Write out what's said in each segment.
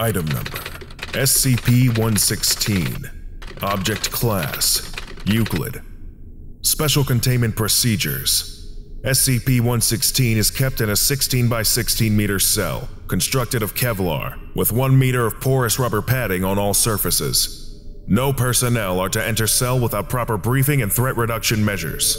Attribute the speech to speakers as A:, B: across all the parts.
A: Item number SCP-116 Object Class Euclid Special Containment Procedures SCP-116 is kept in a 16 by 16 meter cell, constructed of Kevlar, with 1 meter of porous rubber padding on all surfaces. No personnel are to enter cell without proper briefing and threat reduction measures.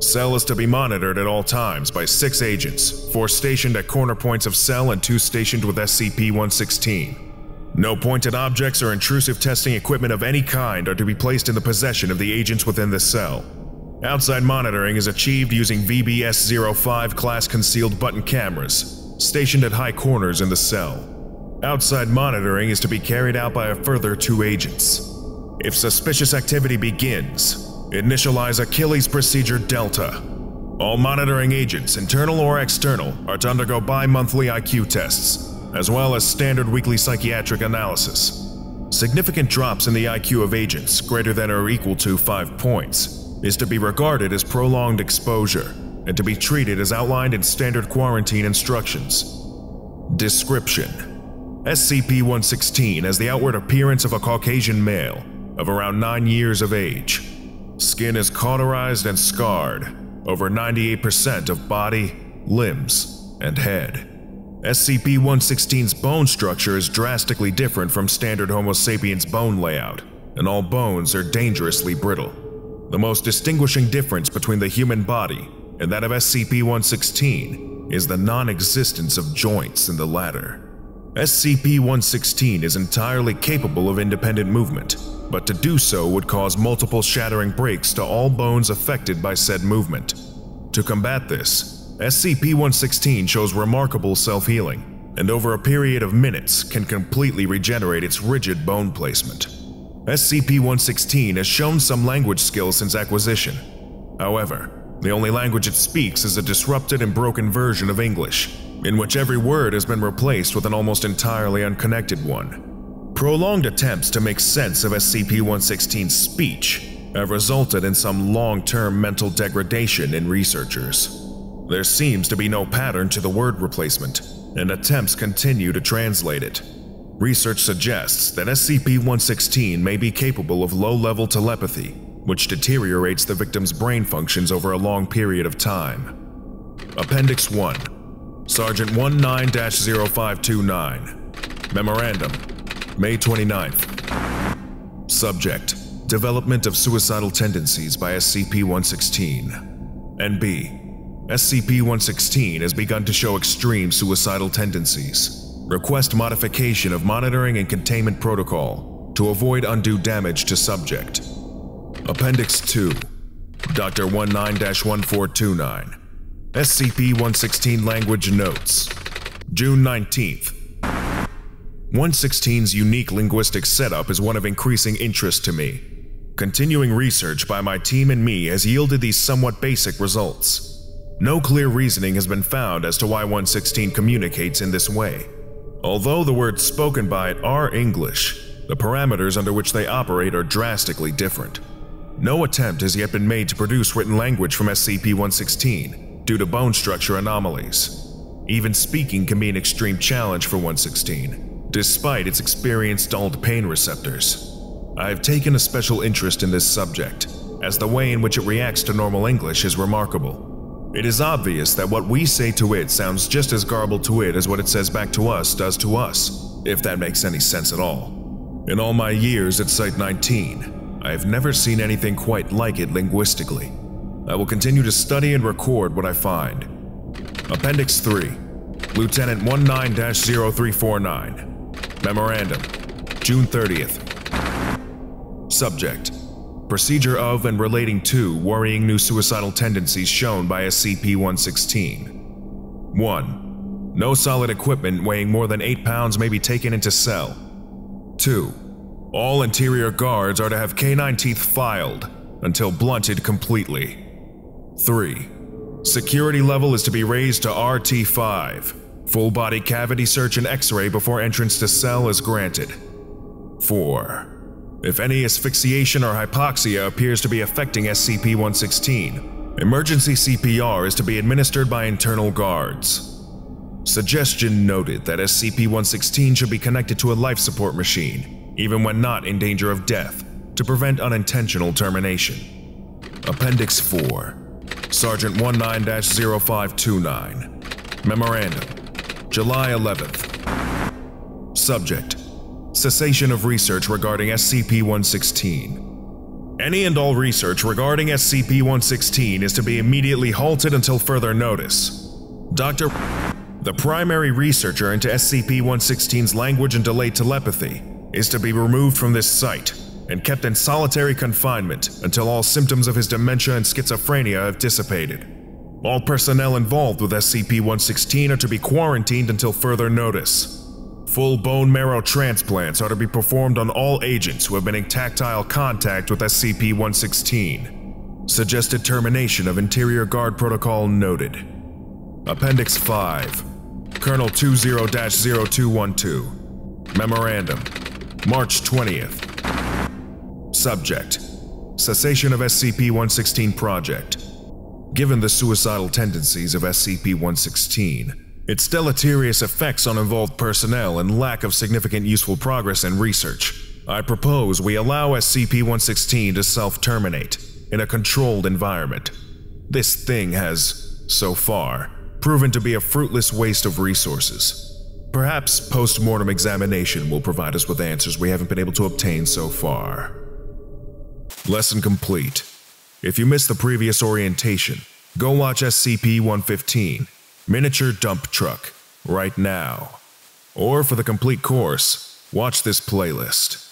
A: Cell is to be monitored at all times by six agents, four stationed at corner points of cell and two stationed with SCP-116. No pointed objects or intrusive testing equipment of any kind are to be placed in the possession of the agents within the cell. Outside monitoring is achieved using VBS-05 class concealed button cameras, stationed at high corners in the cell. Outside monitoring is to be carried out by a further two agents. If suspicious activity begins, initialize Achilles Procedure Delta. All monitoring agents, internal or external, are to undergo bi-monthly IQ tests, as well as standard weekly psychiatric analysis. Significant drops in the IQ of agents greater than or equal to 5 points is to be regarded as prolonged exposure and to be treated as outlined in standard quarantine instructions. Description SCP-116 has the outward appearance of a Caucasian male of around 9 years of age. Skin is cauterized and scarred, over 98% of body, limbs, and head. SCP-116's bone structure is drastically different from standard Homo sapiens bone layout, and all bones are dangerously brittle. The most distinguishing difference between the human body and that of SCP-116 is the non-existence of joints in the latter. SCP-116 is entirely capable of independent movement, but to do so would cause multiple shattering breaks to all bones affected by said movement. To combat this, SCP-116 shows remarkable self-healing, and over a period of minutes can completely regenerate its rigid bone placement. SCP-116 has shown some language skills since acquisition. However, the only language it speaks is a disrupted and broken version of English, in which every word has been replaced with an almost entirely unconnected one. Prolonged attempts to make sense of SCP-116's speech have resulted in some long-term mental degradation in researchers. There seems to be no pattern to the word replacement, and attempts continue to translate it. Research suggests that SCP-116 may be capable of low-level telepathy, which deteriorates the victim's brain functions over a long period of time. Appendix 1 Sergeant 19-0529 Memorandum May 29th Subject Development of suicidal tendencies by SCP-116 NB SCP-116 has begun to show extreme suicidal tendencies. Request modification of monitoring and containment protocol to avoid undue damage to subject. Appendix 2 Dr. 19-1429 SCP-116 Language Notes June 19th 116's unique linguistic setup is one of increasing interest to me. Continuing research by my team and me has yielded these somewhat basic results. No clear reasoning has been found as to why 116 communicates in this way. Although the words spoken by it are English, the parameters under which they operate are drastically different. No attempt has yet been made to produce written language from SCP-116 due to bone structure anomalies. Even speaking can be an extreme challenge for 116, despite its experienced dulled pain receptors. I have taken a special interest in this subject, as the way in which it reacts to normal English is remarkable. It is obvious that what we say to it sounds just as garbled to it as what it says back to us does to us, if that makes any sense at all. In all my years at Site 19, I have never seen anything quite like it linguistically. I will continue to study and record what I find. Appendix 3 Lieutenant 19-0349 Memorandum June 30th Subject Procedure of and relating to worrying new suicidal tendencies shown by SCP-116. 1. No solid equipment weighing more than 8 pounds may be taken into cell. 2. All interior guards are to have canine teeth filed until blunted completely. 3. Security level is to be raised to RT5. Full body cavity search and x-ray before entrance to cell is granted. 4. If any asphyxiation or hypoxia appears to be affecting SCP-116, emergency CPR is to be administered by internal guards. Suggestion noted that SCP-116 should be connected to a life support machine, even when not in danger of death, to prevent unintentional termination. Appendix 4 Sergeant 19-0529 Memorandum July 11th Subject Cessation of research regarding SCP-116 Any and all research regarding SCP-116 is to be immediately halted until further notice. Dr. The primary researcher into SCP-116's language and delayed telepathy is to be removed from this site and kept in solitary confinement until all symptoms of his dementia and schizophrenia have dissipated. All personnel involved with SCP-116 are to be quarantined until further notice. Full bone marrow transplants are to be performed on all agents who have been in tactile contact with SCP-116. Suggested termination of Interior Guard Protocol noted. Appendix 5 Colonel 20-0212 Memorandum March 20th Subject Cessation of SCP-116 Project Given the suicidal tendencies of SCP-116, its deleterious effects on involved personnel and lack of significant useful progress in research, I propose we allow SCP-116 to self-terminate in a controlled environment. This thing has, so far, proven to be a fruitless waste of resources. Perhaps post-mortem examination will provide us with answers we haven't been able to obtain so far. Lesson complete. If you missed the previous orientation, go watch SCP-115, Miniature Dump Truck, right now. Or for the complete course, watch this playlist.